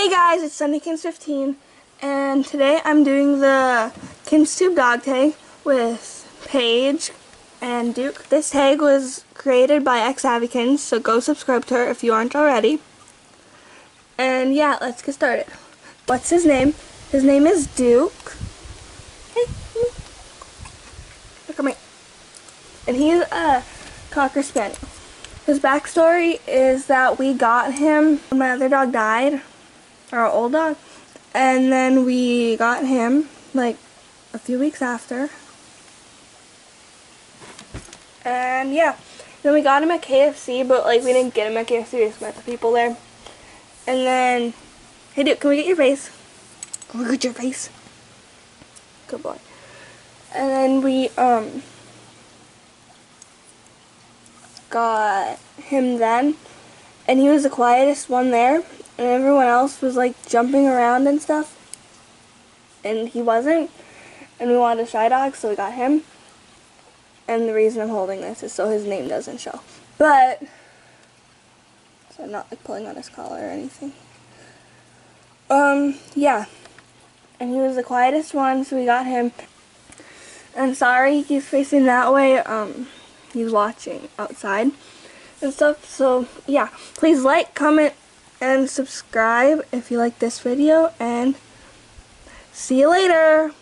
Hey guys, it's SundyKinz15 and today I'm doing the KinzTube dog tag with Paige and Duke. This tag was created by Xaveekinz, so go subscribe to her if you aren't already. And yeah, let's get started. What's his name? His name is Duke. Hey, look at me. And he's a Cocker Spaniel. His backstory is that we got him when my other dog died our old dog. And then we got him like a few weeks after. And yeah, then we got him at KFC, but like we didn't get him at KFC, we just met the people there. And then, hey dude, can we get your face? Look at your face. Good boy. And then we um got him then, and he was the quietest one there and everyone else was like jumping around and stuff. And he wasn't. And we wanted a shy dog so we got him. And the reason I'm holding this is so his name doesn't show. But so I'm not like pulling on his collar or anything. Um yeah. And he was the quietest one so we got him. And sorry he's facing that way. Um he's watching outside and stuff. So yeah. Please like comment and subscribe if you like this video and see you later.